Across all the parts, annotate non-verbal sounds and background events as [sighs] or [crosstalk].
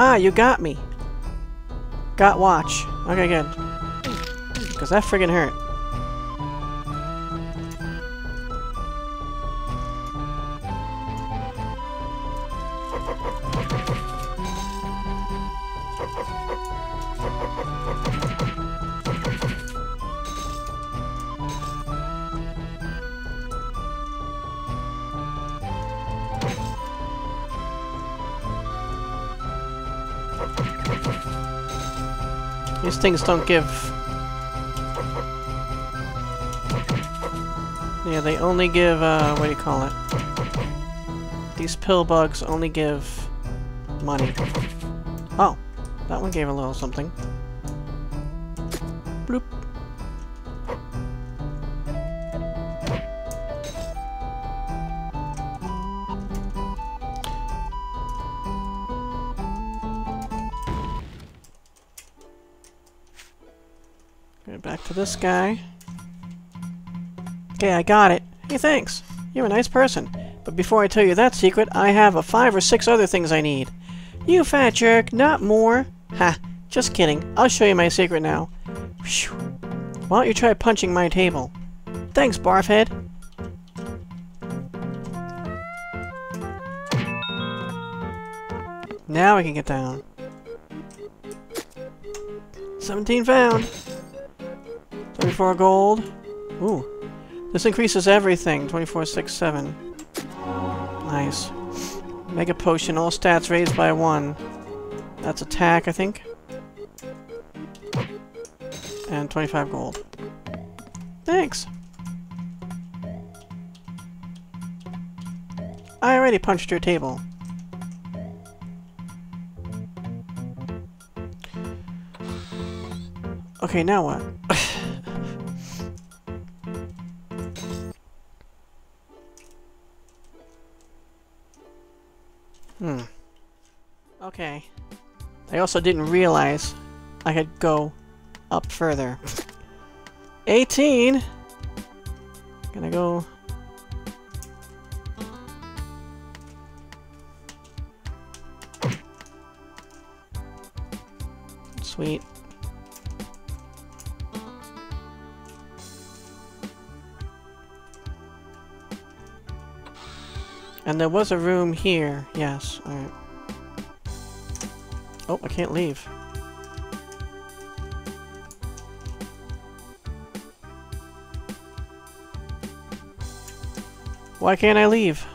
Ah, you got me. Got watch. Okay, good. Because that friggin' hurt. Things don't give... Yeah, they only give, uh, what do you call it? These pill bugs only give money. Oh, that one gave a little something. This guy. Okay, I got it. Hey, thanks. You're a nice person. But before I tell you that secret, I have a five or six other things I need. You fat jerk, not more. Ha, just kidding. I'll show you my secret now. Why don't you try punching my table? Thanks, Barfhead. Now I can get down. 17 found. 34 gold. Ooh. This increases everything. 24, 6, 7. Nice. Mega potion, all stats raised by 1. That's attack, I think. And 25 gold. Thanks! I already punched your table. Okay, now what? Hmm. Okay. I also didn't realize I could go up further. [laughs] 18! Gonna go... Sweet. And there was a room here. Yes, alright. Oh, I can't leave. Why can't I leave?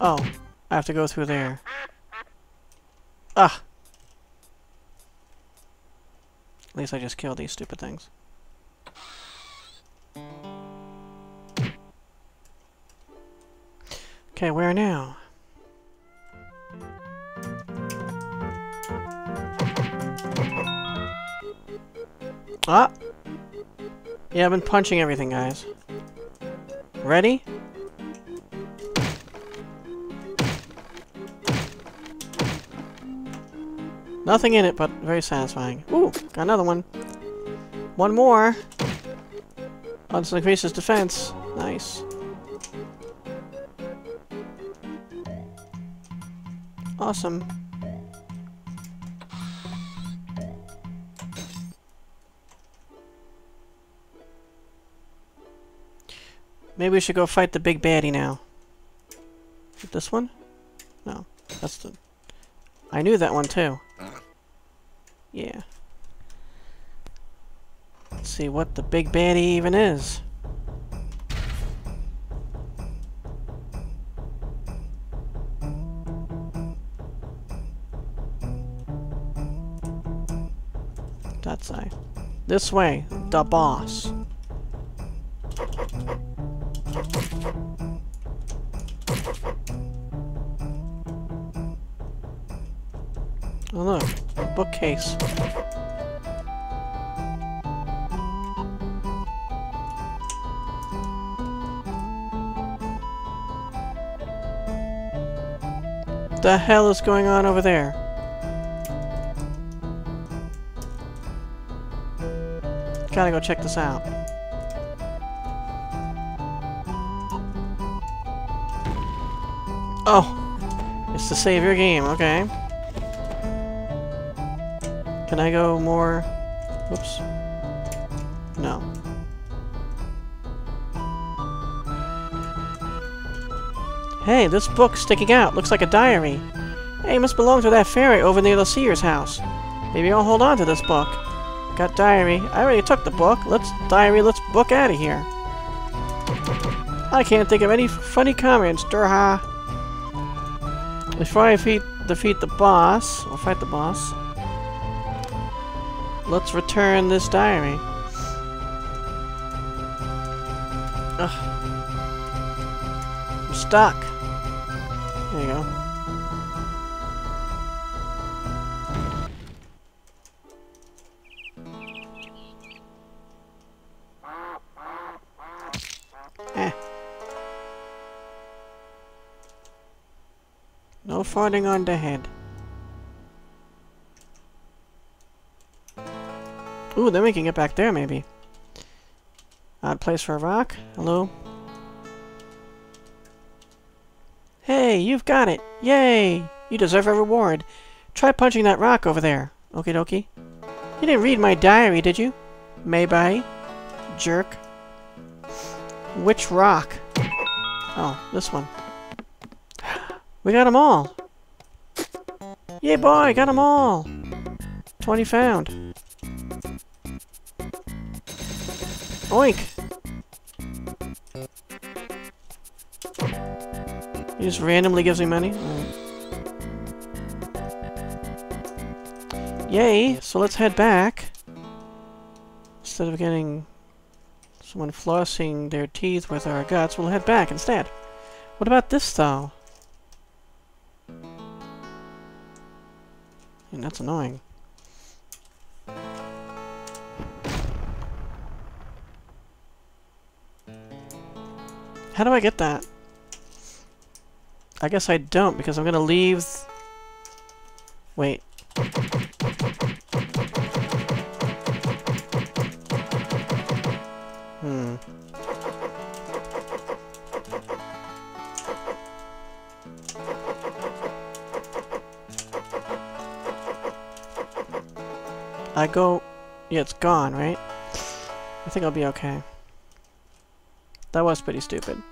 Oh, I have to go through there. Ah! At least I just killed these stupid things. Okay, where now? Ah! Yeah, I've been punching everything, guys. Ready? Nothing in it, but very satisfying. Ooh, got another one. One more. This increases defense. Nice. Awesome. Maybe we should go fight the big baddie now. This one? No. That's the... I knew that one too. Yeah. Let's see what the big baddie even is. That's I. This way, the boss. Oh look, a bookcase. The hell is going on over there? Gotta go check this out. Oh! It's to save your game, okay. Can I go more... Whoops. No. Hey, this book's sticking out. Looks like a diary. Hey, it must belong to that fairy over near the seer's house. Maybe I'll hold on to this book. Got diary. I already took the book. Let's diary, let's book out of here. I can't think of any funny comments, Durha. Before I defeat, defeat the boss, or fight the boss, let's return this diary. Ugh. I'm stuck. There you go. Eh. No farting on the head. Ooh, then we can get back there, maybe. Odd place for a rock. Hello? Hey, you've got it! Yay! You deserve a reward. Try punching that rock over there. Okie dokie. You didn't read my diary, did you? Maybe. Jerk. Which rock? Oh, this one. [gasps] We got them all! Yeah, boy, got them all! 20 found. Oink! He just randomly gives me money? Yay! So let's head back. Instead of getting someone flossing their teeth with our guts, we'll head back instead. What about this, though? And that's annoying. How do I get that? I guess I don't, because I'm gonna leave... Wait. Hmm. I go... Yeah, it's gone, right? I think I'll be okay. That was pretty stupid.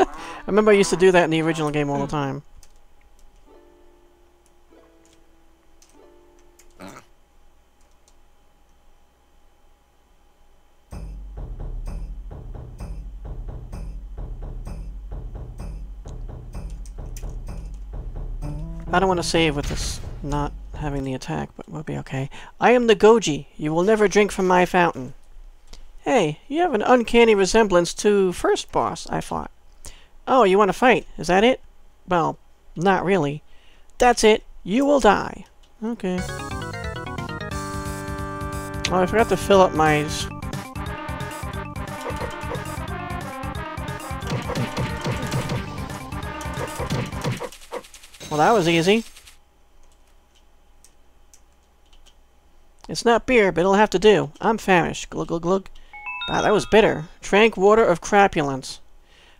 I remember I used to do that in the original game all the mm. time. I don't want to save with this not having the attack, but we'll be okay. I am the Goji. You will never drink from my fountain. Hey, you have an uncanny resemblance to first boss I fought. Oh, you want to fight? Is that it? Well, not really. That's it. You will die. Okay. Oh, I forgot to fill up my... Well, that was easy. It's not beer, but it'll have to do. I'm famished. Glug glug glug. Wow, that was bitter. Trank water of crapulence.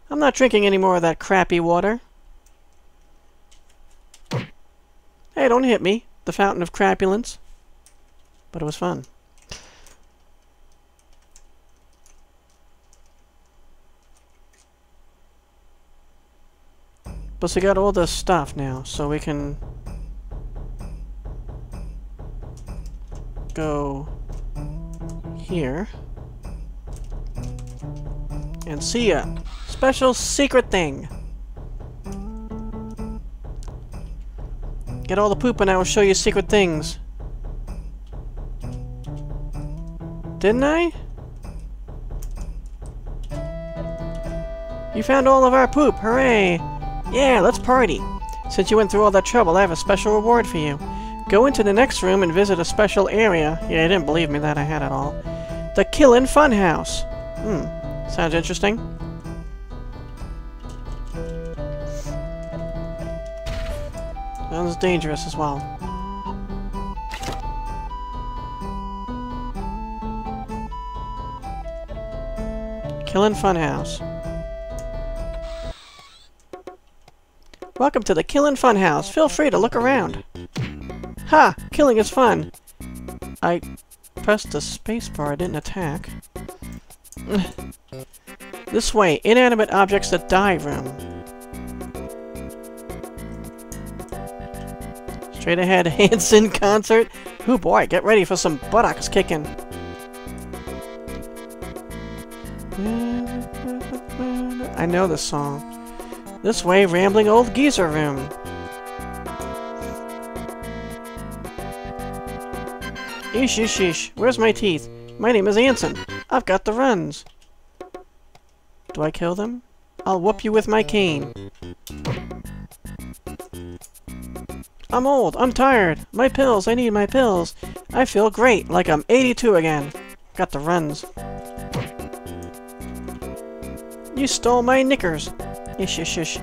I'm not drinking any more of that crappy water. Hey, don't hit me. The fountain of crapulence. But it was fun. Plus we got all this stuff now, so we can go here and see ya. Special secret thing. Get all the poop and I will show you secret things. Didn't I? You found all of our poop, hooray! Yeah, let's party! Since you went through all that trouble, I have a special reward for you. Go into the next room and visit a special area. Yeah, you didn't believe me that I had it all. The Killin' Funhouse. Hmm, sounds interesting. Sounds dangerous as well. Killin' Funhouse. Welcome to the Killin' Funhouse. Feel free to look around. Ha! Killing is fun. I pressed the spacebar, I didn't attack. [laughs] this way, inanimate objects that die room. Straight ahead, [laughs] Hanson concert. Ooh boy, get ready for some buttocks kicking. I know this song. This way, rambling old geezer room. Eesh, eesh, eesh. Where's my teeth? My name is Anson. I've got the runs. Do I kill them? I'll whoop you with my cane. I'm old. I'm tired. My pills. I need my pills. I feel great, like I'm 82 again. Got the runs. You stole my knickers. Ish, ish, ish.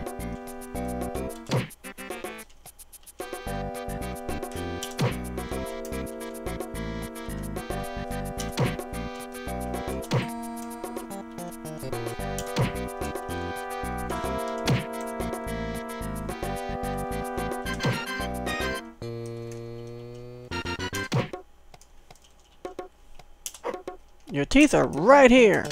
Your teeth are right here!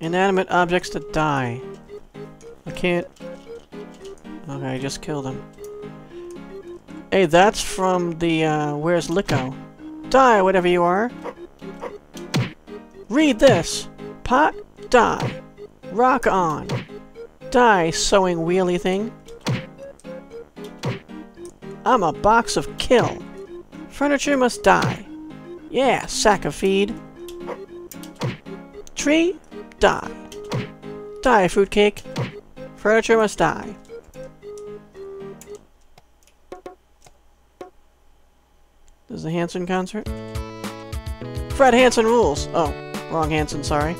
Inanimate objects that die. I can't... Okay, I just killed him. Hey, that's from the, uh, Where's Licko? Die, whatever you are! Read this! Pot, die. Rock on. Die, sewing wheelie thing. I'm a box of kill. Furniture must die. Yeah, sack of feed. Tree, die. Die, fruitcake. Furniture must die. This is the Hanson concert? Fred Hanson rules! Oh, wrong Hanson, sorry.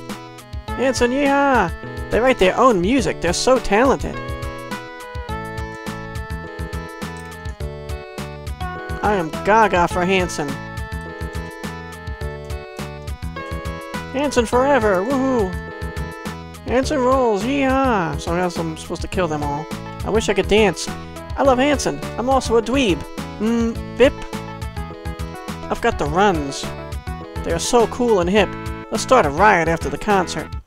Hanson, yeehaw! They write their own music, they're so talented. I am gaga for Hanson. Hanson forever! Woohoo! Hanson rolls! Yeehaw! So I guess I'm supposed to kill them all. I wish I could dance. I love Hanson. I'm also a dweeb. Mmm, bip. I've got the runs. They are so cool and hip. Let's start a riot after the concert.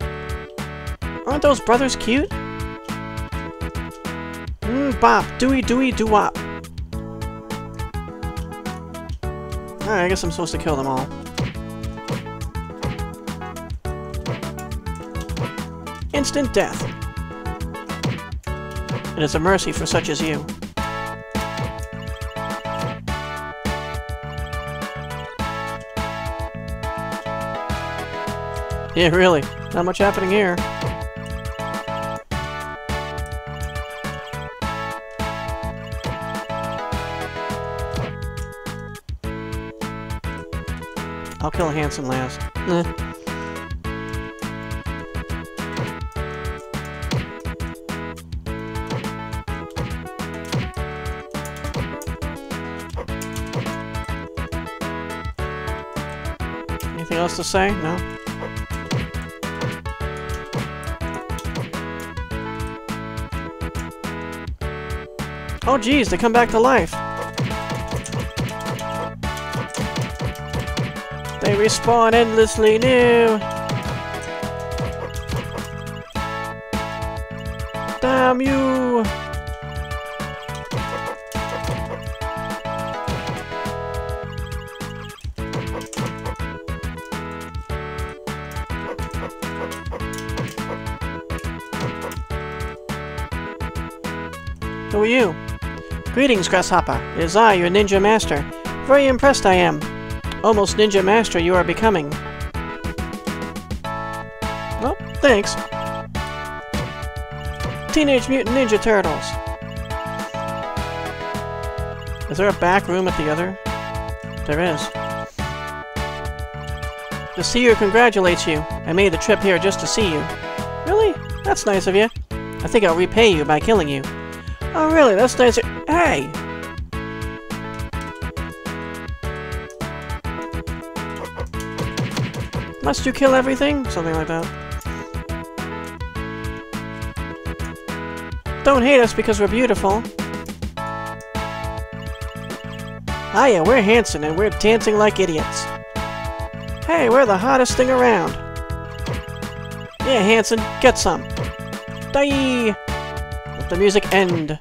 Aren't those brothers cute? Mmm, bop. Dewey, dewey, doo-wop. Alright, I guess I'm supposed to kill them all. Instant death. And It is a mercy for such as you. Yeah, really. Not much happening here. I'll kill Hanson last. Eh. Anything else to say? No? Oh geez, they come back to life. Respawn endlessly new. Damn you! Who are you? Greetings, Grasshopper. It is I, your ninja master. Very impressed I am. Almost ninja master you are becoming. Well, thanks. Teenage Mutant Ninja Turtles. Is there a back room at the other? There is. The seer congratulates you. I made the trip here just to see you. Really? That's nice of you. I think I'll repay you by killing you. Oh, really? That's nice. Hey! Must you kill everything? Something like that. Don't hate us because we're beautiful. Ah yeah, we're Hanson and we're dancing like idiots. Hey, we're the hottest thing around. Yeah, Hanson, get some. Die! Let the music end.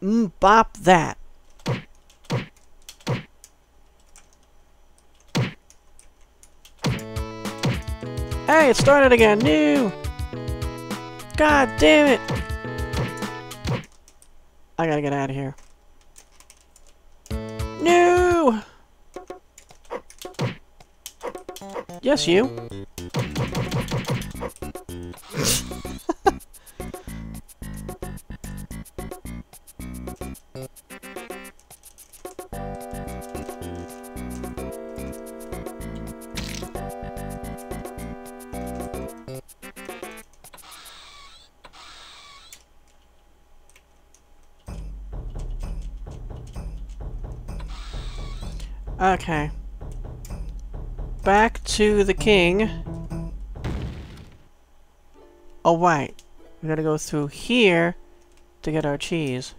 Mm, bop that. Hey, it started again. New. God damn it. I gotta get out of here. No! Yes, you. Okay. Back to the king. Oh, wait. We gotta go through here to get our cheese.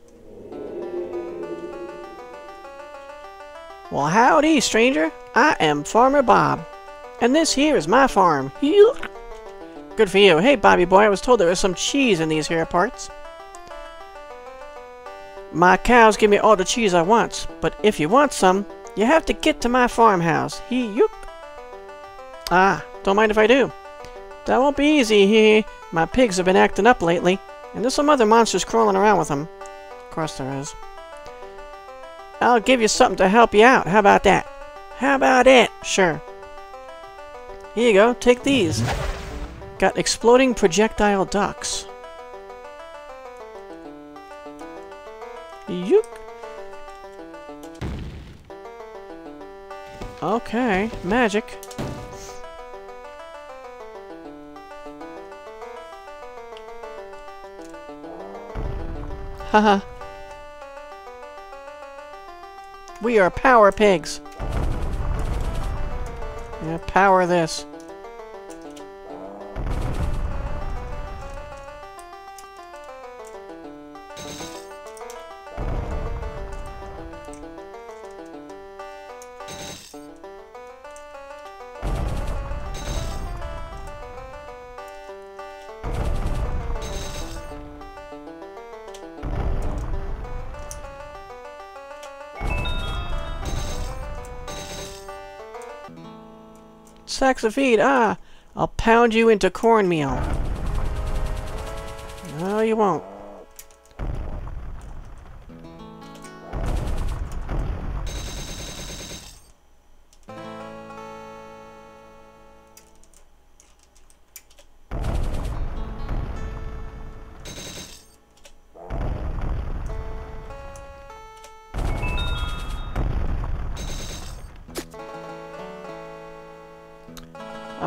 Well, howdy, stranger. I am Farmer Bob. And this here is my farm. Good for you. Hey, Bobby boy, I was told there was some cheese in these here parts. My cows give me all the cheese I want, but if you want some, you have to get to my farmhouse. He yook. Ah, don't mind if I do. That won't be easy, he. My pigs have been acting up lately, and there's some other monsters crawling around with them. Of course there is. I'll give you something to help you out. How about that? How about it? Sure. Here you go. Take these. Got exploding projectile ducks. Okay, magic. Haha. we are power pigs. Yeah, power this. Sacks of feed, ah! I'll pound you into cornmeal. No, you won't.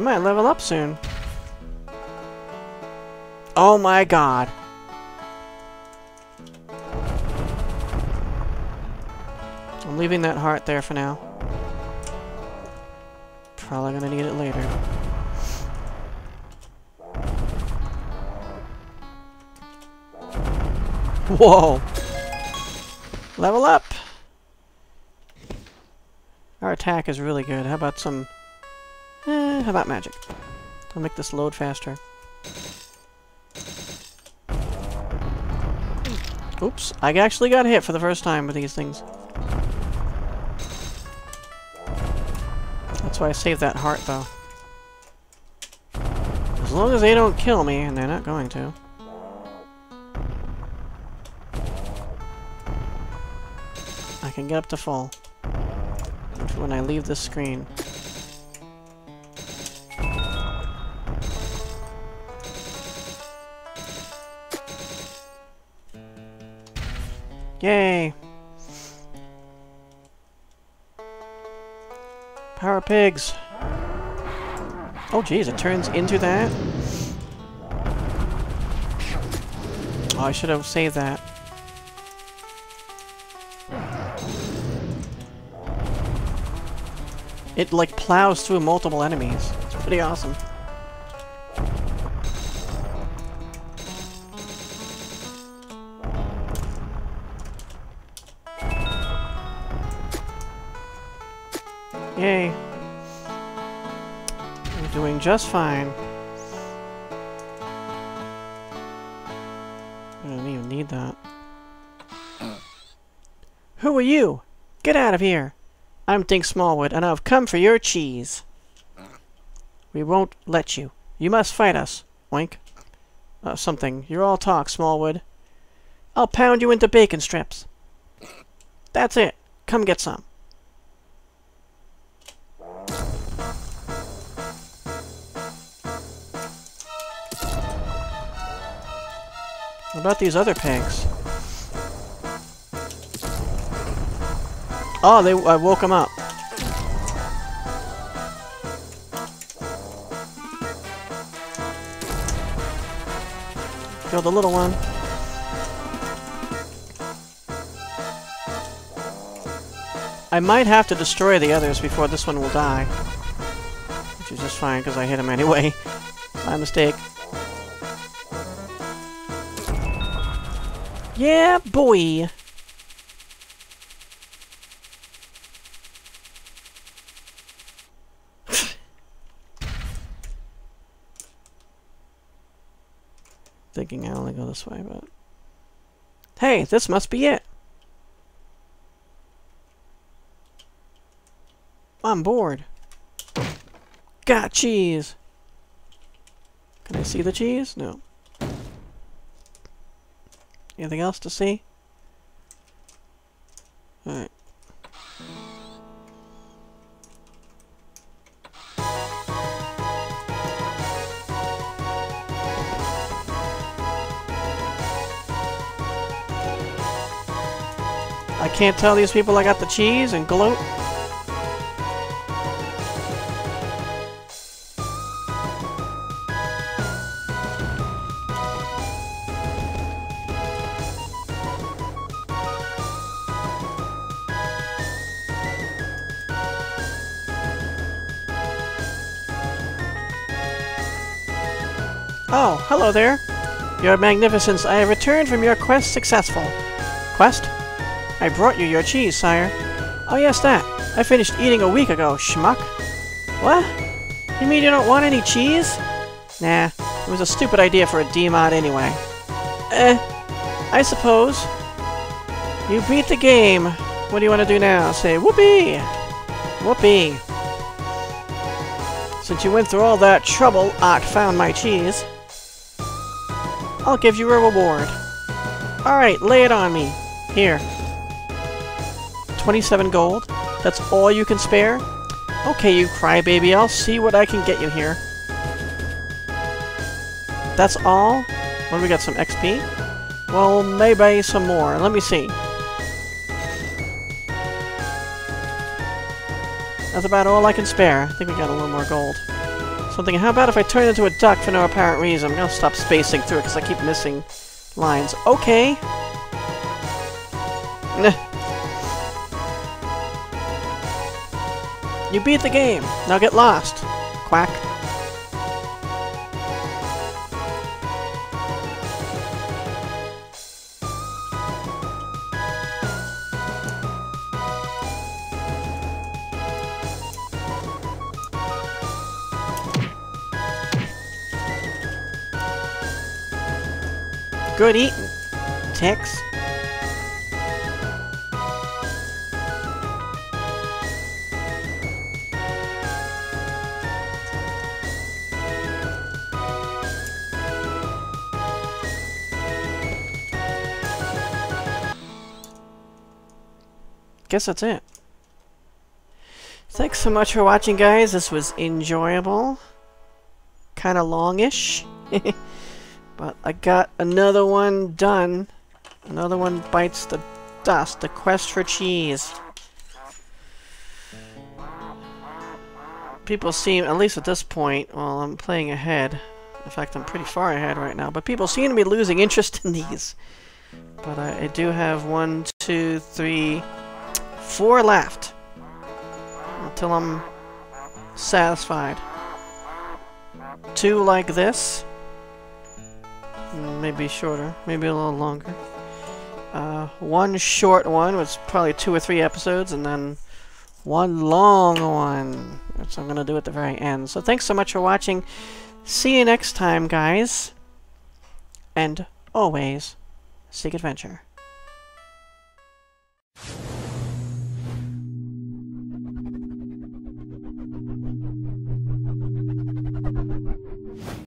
Might level up soon. Oh my god. I'm leaving that heart there for now. Probably gonna need it later. Whoa! Level up! Our attack is really good. How about some how about magic? I'll make this load faster. Oops, I actually got hit for the first time with these things. That's why I saved that heart, though. As long as they don't kill me, and they're not going to. I can get up to full. When I leave this screen. Yay! Power pigs! Oh jeez, it turns into that? Oh, I should have saved that. It, like, plows through multiple enemies. It's pretty awesome. Doing just fine. I don't even need that. Who are you? Get out of here! I'm Dink Smallwood, and I've come for your cheese. We won't let you. You must fight us. Oink. Uh, something. You're all talk, Smallwood. I'll pound you into bacon strips. That's it. Come get some. What about these other pigs? Oh, ah, they I woke them up. Killed the little one. I might have to destroy the others before this one will die. Which is just fine, because I hit him anyway. [laughs] My mistake. Yeah, boy! [sighs] Thinking I only go this way, but... Hey, this must be it! I'm bored. Got cheese! Can I see the cheese? No. Anything else to see? Alright. I can't tell these people I got the cheese and gloat. Oh, hello there. Your Magnificence, I have returned from your quest successful. Quest? I brought you your cheese, sire. Oh yes, that. I finished eating a week ago, schmuck. What? You mean you don't want any cheese? Nah, it was a stupid idea for a D-mod anyway. Eh, I suppose. You beat the game. What do you want to do now? Say, whoopee! Whoopee. Since you went through all that trouble, Art found my cheese. I'll give you a reward. Alright, lay it on me. Here. 27 gold? That's all you can spare? Okay, you crybaby, I'll see what I can get you here. That's all? Well, we got some XP? Well, maybe some more. Let me see. That's about all I can spare. I think we got a little more gold. Something, how about if I turn into a duck for no apparent reason? I'm gonna stop spacing through it because I keep missing lines. Okay. You beat the game. Now get lost. Quack. Good eating, Tex. Guess that's it. Thanks so much for watching, guys. This was enjoyable. Kind of longish. [laughs] but I got another one done. Another one bites the dust. The quest for cheese. People seem, at least at this point, well, I'm playing ahead. In fact, I'm pretty far ahead right now. But people seem to be losing [laughs] interest in these. But I, I do have one, two, three, four left. Until I'm satisfied. two like this. Maybe shorter. Maybe a little longer. Uh, one short one was probably two or three episodes, and then one long one, which I'm going to do at the very end. So thanks so much for watching. See you next time, guys. And always, seek adventure.